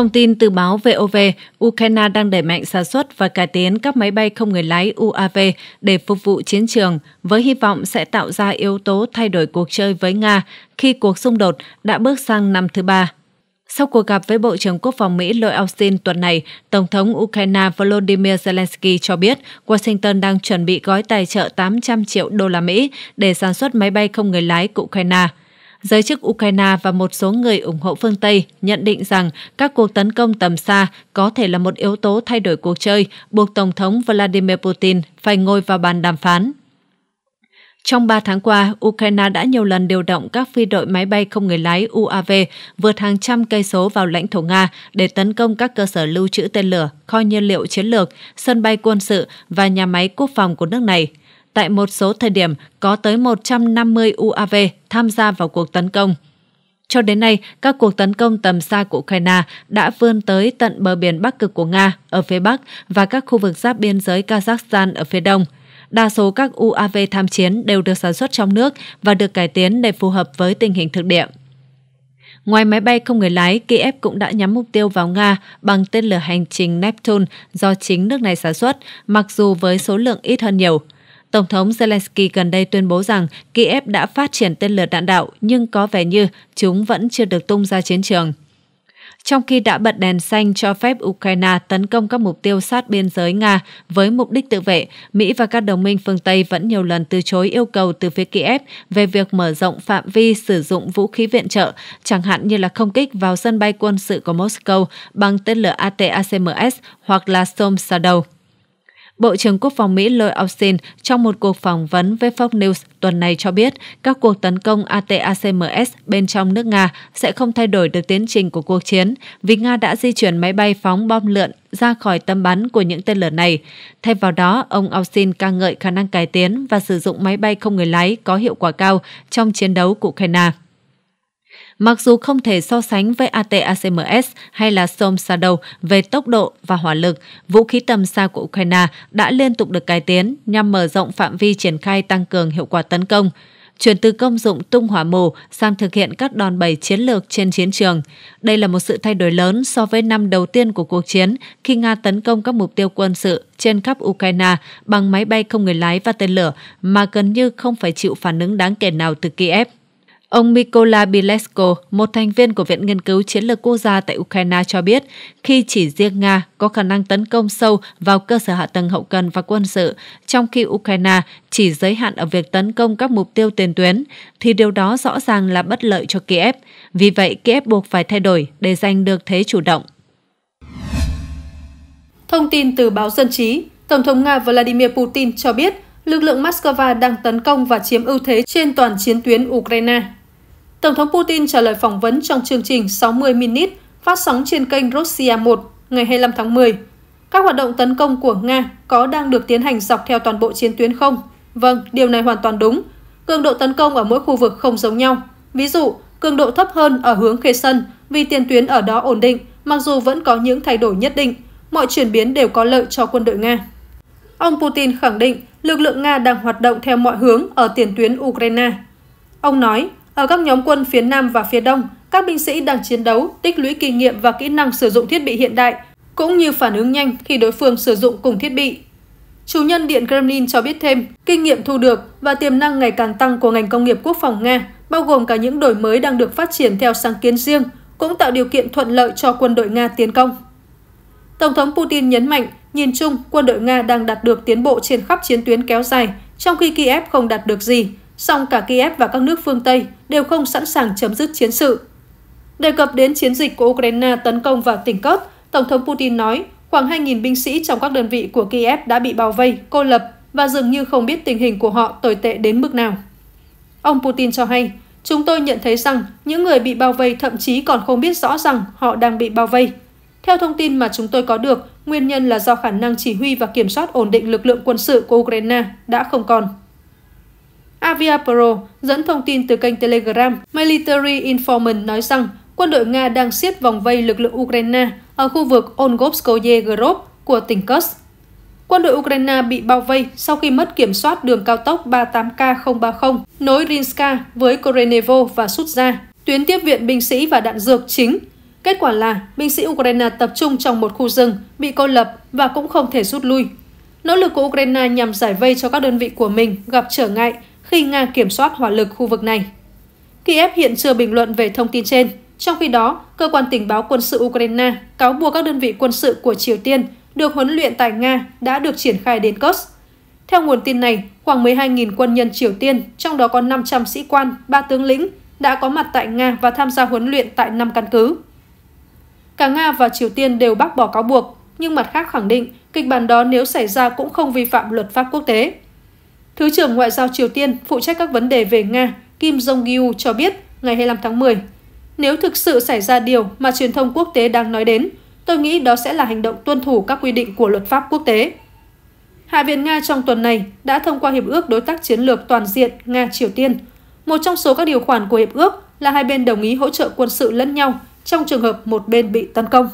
Thông tin từ báo VOV, Ukraine đang đẩy mạnh sản xuất và cải tiến các máy bay không người lái UAV để phục vụ chiến trường, với hy vọng sẽ tạo ra yếu tố thay đổi cuộc chơi với Nga khi cuộc xung đột đã bước sang năm thứ ba. Sau cuộc gặp với Bộ trưởng Quốc phòng Mỹ Lloyd Austin tuần này, Tổng thống Ukraine Volodymyr Zelensky cho biết Washington đang chuẩn bị gói tài trợ 800 triệu đô la Mỹ để sản xuất máy bay không người lái của Ukraine. Giới chức Ukraine và một số người ủng hộ phương Tây nhận định rằng các cuộc tấn công tầm xa có thể là một yếu tố thay đổi cuộc chơi, buộc Tổng thống Vladimir Putin phải ngồi vào bàn đàm phán. Trong 3 tháng qua, Ukraine đã nhiều lần điều động các phi đội máy bay không người lái UAV vượt hàng trăm cây số vào lãnh thổ Nga để tấn công các cơ sở lưu trữ tên lửa, kho nhiên liệu chiến lược, sân bay quân sự và nhà máy quốc phòng của nước này. Tại một số thời điểm, có tới 150 UAV tham gia vào cuộc tấn công. Cho đến nay, các cuộc tấn công tầm xa của Ukraine đã vươn tới tận bờ biển Bắc Cực của Nga ở phía Bắc và các khu vực giáp biên giới Kazakhstan ở phía Đông. Đa số các UAV tham chiến đều được sản xuất trong nước và được cải tiến để phù hợp với tình hình thực địa. Ngoài máy bay không người lái, Kiev cũng đã nhắm mục tiêu vào Nga bằng tên lửa hành trình Neptune do chính nước này sản xuất, mặc dù với số lượng ít hơn nhiều. Tổng thống Zelensky gần đây tuyên bố rằng Kiev đã phát triển tên lửa đạn đạo nhưng có vẻ như chúng vẫn chưa được tung ra chiến trường. Trong khi đã bật đèn xanh cho phép Ukraine tấn công các mục tiêu sát biên giới Nga với mục đích tự vệ, Mỹ và các đồng minh phương Tây vẫn nhiều lần từ chối yêu cầu từ phía Kiev về việc mở rộng phạm vi sử dụng vũ khí viện trợ, chẳng hạn như là không kích vào sân bay quân sự của Moscow bằng tên lửa ATACMS hoặc là Storm Shadow. Bộ trưởng Quốc phòng Mỹ Lloyd Austin trong một cuộc phỏng vấn với Fox News tuần này cho biết các cuộc tấn công ATACMS bên trong nước Nga sẽ không thay đổi được tiến trình của cuộc chiến vì Nga đã di chuyển máy bay phóng bom lượn ra khỏi tầm bắn của những tên lửa này. Thay vào đó, ông Austin ca ngợi khả năng cải tiến và sử dụng máy bay không người lái có hiệu quả cao trong chiến đấu của Ukraine. Mặc dù không thể so sánh với ATACMS hay là SOM Shadow về tốc độ và hỏa lực, vũ khí tầm xa của Ukraine đã liên tục được cải tiến nhằm mở rộng phạm vi triển khai tăng cường hiệu quả tấn công chuyển từ công dụng tung hỏa mù sang thực hiện các đòn bẩy chiến lược trên chiến trường. Đây là một sự thay đổi lớn so với năm đầu tiên của cuộc chiến khi Nga tấn công các mục tiêu quân sự trên khắp Ukraine bằng máy bay không người lái và tên lửa mà gần như không phải chịu phản ứng đáng kể nào từ Kiev. Ông Mykola Bilesko, một thành viên của Viện Nghiên cứu Chiến lược Quốc gia tại Ukraine cho biết, khi chỉ riêng Nga có khả năng tấn công sâu vào cơ sở hạ tầng hậu cần và quân sự, trong khi Ukraine chỉ giới hạn ở việc tấn công các mục tiêu tiền tuyến, thì điều đó rõ ràng là bất lợi cho Kiev. Vì vậy, Kiev buộc phải thay đổi để giành được thế chủ động. Thông tin từ báo Dân Trí, Tổng thống Nga Vladimir Putin cho biết lực lượng Moscow đang tấn công và chiếm ưu thế trên toàn chiến tuyến Ukraine. Tổng thống Putin trả lời phỏng vấn trong chương trình 60 Minutes phát sóng trên kênh Russia 1 ngày 25 tháng 10. Các hoạt động tấn công của Nga có đang được tiến hành dọc theo toàn bộ chiến tuyến không? Vâng, điều này hoàn toàn đúng. Cường độ tấn công ở mỗi khu vực không giống nhau. Ví dụ, cường độ thấp hơn ở hướng Khê Sân vì tiền tuyến ở đó ổn định, mặc dù vẫn có những thay đổi nhất định. Mọi chuyển biến đều có lợi cho quân đội Nga. Ông Putin khẳng định lực lượng Nga đang hoạt động theo mọi hướng ở tiền tuyến Ukraine. Ông nói, ở các nhóm quân phía Nam và phía Đông, các binh sĩ đang chiến đấu, tích lũy kinh nghiệm và kỹ năng sử dụng thiết bị hiện đại, cũng như phản ứng nhanh khi đối phương sử dụng cùng thiết bị. Chủ nhân Điện Kremlin cho biết thêm, kinh nghiệm thu được và tiềm năng ngày càng tăng của ngành công nghiệp quốc phòng Nga, bao gồm cả những đổi mới đang được phát triển theo sáng kiến riêng, cũng tạo điều kiện thuận lợi cho quân đội Nga tiến công. Tổng thống Putin nhấn mạnh, nhìn chung, quân đội Nga đang đạt được tiến bộ trên khắp chiến tuyến kéo dài, trong khi Kiev không đạt được gì, song cả Kiev và các nước phương Tây đều không sẵn sàng chấm dứt chiến sự. Đề cập đến chiến dịch của Ukraine tấn công vào tỉnh Kut, Tổng thống Putin nói khoảng 2.000 binh sĩ trong các đơn vị của Kiev đã bị bao vây, cô lập và dường như không biết tình hình của họ tồi tệ đến mức nào. Ông Putin cho hay, chúng tôi nhận thấy rằng những người bị bao vây thậm chí còn không biết rõ rằng họ đang bị bao vây. Theo thông tin mà chúng tôi có được, nguyên nhân là do khả năng chỉ huy và kiểm soát ổn định lực lượng quân sự của Ukraine đã không còn. Avia Pro dẫn thông tin từ kênh Telegram Military Informant nói rằng quân đội Nga đang siết vòng vây lực lượng Ukraine ở khu vực Ongobskoye Grob của tỉnh Kursk. Quân đội Ukraine bị bao vây sau khi mất kiểm soát đường cao tốc 38K030 nối Rinska với Korenevo và Sutja, tuyến tiếp viện binh sĩ và đạn dược chính. Kết quả là binh sĩ Ukraine tập trung trong một khu rừng, bị cô lập và cũng không thể rút lui. Nỗ lực của Ukraine nhằm giải vây cho các đơn vị của mình gặp trở ngại khi Nga kiểm soát hỏa lực khu vực này. Kiev hiện chưa bình luận về thông tin trên. Trong khi đó, cơ quan tình báo quân sự Ukraine cáo buộc các đơn vị quân sự của Triều Tiên được huấn luyện tại Nga đã được triển khai đến Kursk. Theo nguồn tin này, khoảng 12.000 quân nhân Triều Tiên, trong đó có 500 sĩ quan, 3 tướng lĩnh, đã có mặt tại Nga và tham gia huấn luyện tại 5 căn cứ. Cả Nga và Triều Tiên đều bác bỏ cáo buộc, nhưng mặt khác khẳng định kịch bản đó nếu xảy ra cũng không vi phạm luật pháp quốc tế. Thứ trưởng Ngoại giao Triều Tiên phụ trách các vấn đề về Nga, Kim Jong-il cho biết ngày 25 tháng 10, nếu thực sự xảy ra điều mà truyền thông quốc tế đang nói đến, tôi nghĩ đó sẽ là hành động tuân thủ các quy định của luật pháp quốc tế. Hạ viện Nga trong tuần này đã thông qua Hiệp ước Đối tác Chiến lược Toàn diện Nga-Triều Tiên. Một trong số các điều khoản của Hiệp ước là hai bên đồng ý hỗ trợ quân sự lẫn nhau trong trường hợp một bên bị tấn công.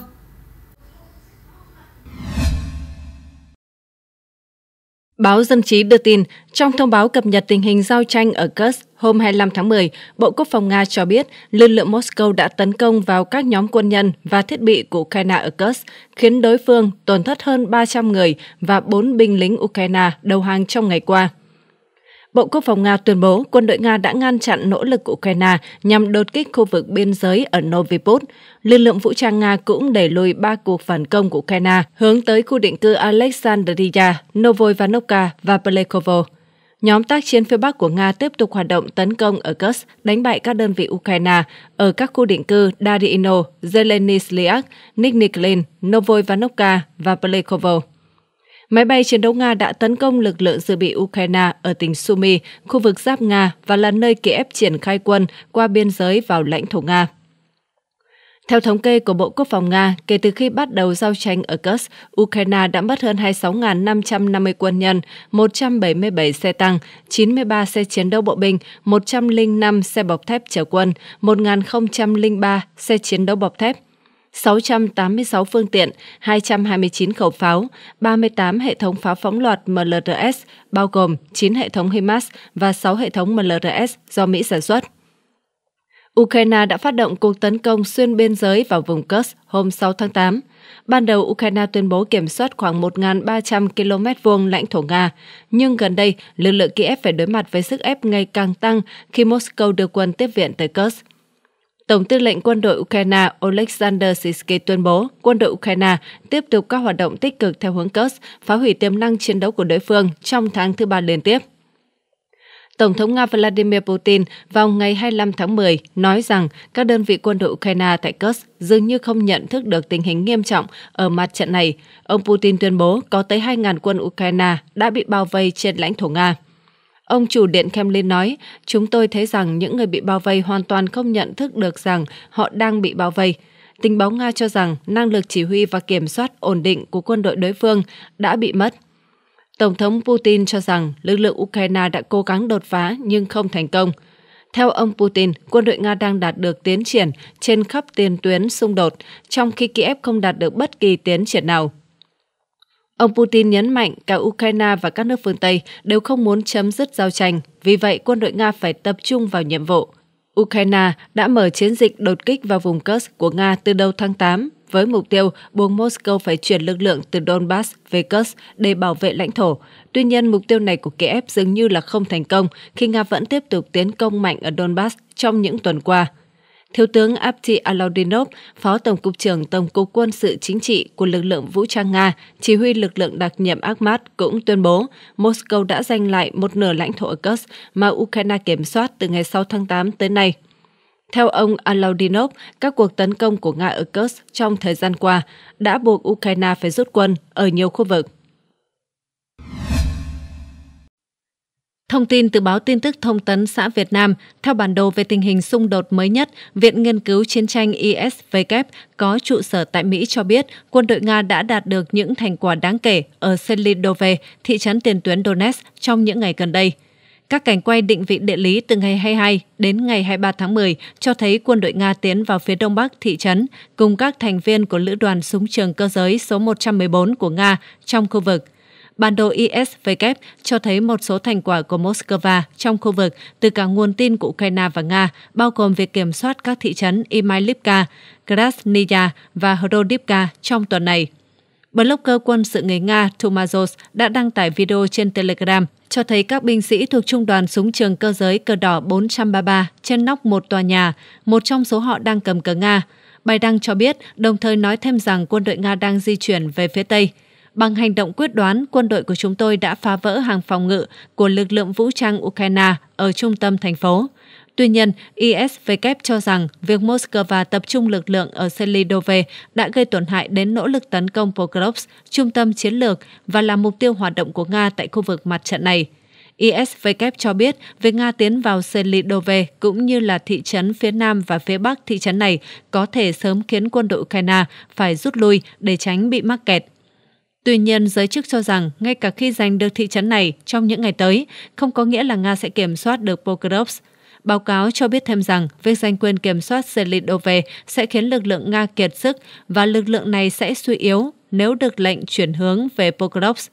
Báo Dân chí đưa tin, trong thông báo cập nhật tình hình giao tranh ở Kursk hôm 25 tháng 10, Bộ Quốc phòng Nga cho biết lực lượng Moscow đã tấn công vào các nhóm quân nhân và thiết bị của Ukraine ở Kursk, khiến đối phương tổn thất hơn 300 người và 4 binh lính Ukraine đầu hàng trong ngày qua. Bộ Quốc phòng Nga tuyên bố quân đội Nga đã ngăn chặn nỗ lực của Ukraine nhằm đột kích khu vực biên giới ở Noviput. Lực lượng vũ trang Nga cũng đẩy lùi ba cuộc phản công của Ukraine hướng tới khu định cư Alexandria, Novoivanovka và Plekovo. Nhóm tác chiến phía Bắc của Nga tiếp tục hoạt động tấn công ở Kursk, đánh bại các đơn vị Ukraine ở các khu định cư Darino, Zelenislyak, Nikniklin, Novoivanovka và Plekovo. Máy bay chiến đấu Nga đã tấn công lực lượng dự bị Ukraine ở tỉnh Sumy, khu vực giáp Nga và là nơi Kiev triển khai quân qua biên giới vào lãnh thổ Nga. Theo thống kê của Bộ Quốc phòng Nga, kể từ khi bắt đầu giao tranh ở Kursk, Ukraine đã mất hơn 26.550 quân nhân, 177 xe tăng, 93 xe chiến đấu bộ binh, 105 xe bọc thép chở quân, 1.003 xe chiến đấu bọc thép, 686 phương tiện, 229 khẩu pháo, 38 hệ thống pháo phóng loạt MLRS, bao gồm 9 hệ thống HIMARS và 6 hệ thống MLRS do Mỹ sản xuất. Ukraine đã phát động cuộc tấn công xuyên biên giới vào vùng Kursk hôm 6 tháng 8. Ban đầu Ukraine tuyên bố kiểm soát khoảng 1.300 km vuông lãnh thổ Nga, nhưng gần đây lực lượng Kiev phải đối mặt với sức ép ngày càng tăng khi Moscow đưa quân tiếp viện tới Kursk. Tổng tư lệnh quân đội Ukraine Oleksandr Sisky tuyên bố quân đội Ukraine tiếp tục các hoạt động tích cực theo hướng Kursk, phá hủy tiềm năng chiến đấu của đối phương trong tháng thứ ba liên tiếp. Tổng thống Nga Vladimir Putin vào ngày 25 tháng 10 nói rằng các đơn vị quân đội Ukraine tại Kursk dường như không nhận thức được tình hình nghiêm trọng ở mặt trận này. Ông Putin tuyên bố có tới 2.000 quân Ukraine đã bị bao vây trên lãnh thổ Nga. Ông chủ điện Kremlin nói, chúng tôi thấy rằng những người bị bao vây hoàn toàn không nhận thức được rằng họ đang bị bao vây. Tình báo Nga cho rằng năng lực chỉ huy và kiểm soát ổn định của quân đội đối phương đã bị mất. Tổng thống Putin cho rằng lực lượng Ukraine đã cố gắng đột phá nhưng không thành công. Theo ông Putin, quân đội Nga đang đạt được tiến triển trên khắp tiền tuyến xung đột, trong khi Kiev không đạt được bất kỳ tiến triển nào. Ông Putin nhấn mạnh cả Ukraine và các nước phương Tây đều không muốn chấm dứt giao tranh, vì vậy quân đội Nga phải tập trung vào nhiệm vụ. Ukraine đã mở chiến dịch đột kích vào vùng Kursk của Nga từ đầu tháng 8 với mục tiêu buộc Moscow phải chuyển lực lượng từ Donbass về Kursk để bảo vệ lãnh thổ. Tuy nhiên, mục tiêu này của Kiev dường như là không thành công khi Nga vẫn tiếp tục tiến công mạnh ở Donbass trong những tuần qua. Thiếu tướng Abdi Alaudinov, Phó Tổng cục trưởng Tổng cục Quân sự Chính trị của lực lượng vũ trang Nga, chỉ huy lực lượng đặc nhiệm Akhmat cũng tuyên bố Moscow đã giành lại một nửa lãnh thổ ở Kursk mà Ukraine kiểm soát từ ngày 6 tháng 8 tới nay. Theo ông Alaudinov, các cuộc tấn công của Nga ở Kursk trong thời gian qua đã buộc Ukraine phải rút quân ở nhiều khu vực. Thông tin từ báo tin tức thông tấn xã Việt Nam, theo bản đồ về tình hình xung đột mới nhất, Viện Nghiên cứu Chiến tranh ISW có trụ sở tại Mỹ cho biết quân đội Nga đã đạt được những thành quả đáng kể ở Selidove, thị trấn tiền tuyến Donetsk trong những ngày gần đây. Các cảnh quay định vị địa lý từ ngày 22 đến ngày 23 tháng 10 cho thấy quân đội Nga tiến vào phía đông bắc thị trấn cùng các thành viên của Lữ đoàn Súng trường cơ giới số 114 của Nga trong khu vực – Bản đồ ISW cho thấy một số thành quả của Moscow trong khu vực từ cả nguồn tin của Ukraine và Nga, bao gồm việc kiểm soát các thị trấn Imailivka, Krasnaya và Hrodivka trong tuần này. Blogger quân sự người Nga Tomazos đã đăng tải video trên Telegram cho thấy các binh sĩ thuộc Trung đoàn súng trường cơ giới cờ đỏ 433 trên nóc một tòa nhà, một trong số họ đang cầm cờ Nga. Bài đăng cho biết, đồng thời nói thêm rằng quân đội Nga đang di chuyển về phía Tây. Bằng hành động quyết đoán, quân đội của chúng tôi đã phá vỡ hàng phòng ngự của lực lượng vũ trang Ukraine ở trung tâm thành phố. Tuy nhiên, ISW cho rằng việc Moscow tập trung lực lượng ở Selidove đã gây tổn hại đến nỗ lực tấn công Pokrovsk, trung tâm chiến lược và là mục tiêu hoạt động của Nga tại khu vực mặt trận này. ISW cho biết việc Nga tiến vào Selidove cũng như là thị trấn phía nam và phía bắc thị trấn này có thể sớm khiến quân đội Ukraine phải rút lui để tránh bị mắc kẹt. Tuy nhiên, giới chức cho rằng ngay cả khi giành được thị trấn này trong những ngày tới, không có nghĩa là Nga sẽ kiểm soát được Pokrovsk. Báo cáo cho biết thêm rằng việc giành quyền kiểm soát Selidove sẽ khiến lực lượng Nga kiệt sức và lực lượng này sẽ suy yếu nếu được lệnh chuyển hướng về Pokrovsk.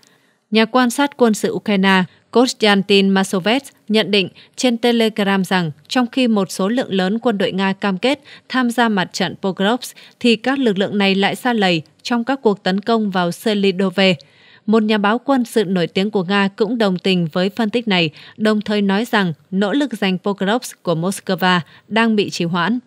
Nhà quan sát quân sự Ukraine Konstantin Masovets nhận định trên Telegram rằng trong khi một số lượng lớn quân đội Nga cam kết tham gia mặt trận Pokrovsk thì các lực lượng này lại xa lầy trong các cuộc tấn công vào Selidove. Một nhà báo quân sự nổi tiếng của Nga cũng đồng tình với phân tích này, đồng thời nói rằng nỗ lực giành Pokrovsk của Moscow đang bị trì hoãn.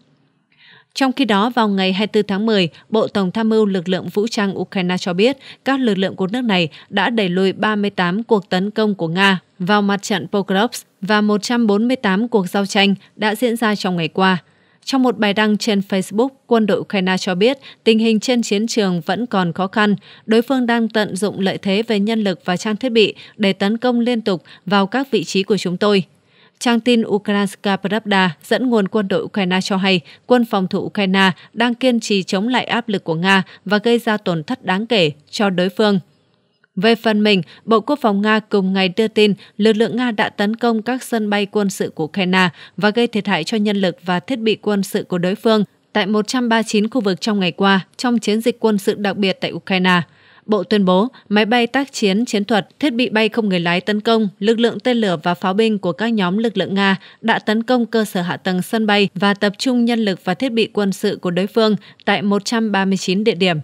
Trong khi đó, vào ngày 24 tháng 10, Bộ Tổng tham mưu lực lượng vũ trang Ukraine cho biết các lực lượng của nước này đã đẩy lùi 38 cuộc tấn công của Nga vào mặt trận Pokrovsk và 148 cuộc giao tranh đã diễn ra trong ngày qua. Trong một bài đăng trên Facebook, quân đội Ukraine cho biết tình hình trên chiến trường vẫn còn khó khăn. Đối phương đang tận dụng lợi thế về nhân lực và trang thiết bị để tấn công liên tục vào các vị trí của chúng tôi. Trang tin Ukrainska Pravda dẫn nguồn quân đội Ukraine cho hay quân phòng thủ Ukraine đang kiên trì chống lại áp lực của Nga và gây ra tổn thất đáng kể cho đối phương. Về phần mình, Bộ Quốc phòng Nga cùng ngày đưa tin lực lượng Nga đã tấn công các sân bay quân sự của Ukraine và gây thiệt hại cho nhân lực và thiết bị quân sự của đối phương tại 139 khu vực trong ngày qua trong chiến dịch quân sự đặc biệt tại Ukraine. Bộ tuyên bố máy bay tác chiến chiến thuật, thiết bị bay không người lái tấn công, lực lượng tên lửa và pháo binh của các nhóm lực lượng Nga đã tấn công cơ sở hạ tầng sân bay và tập trung nhân lực và thiết bị quân sự của đối phương tại 139 địa điểm.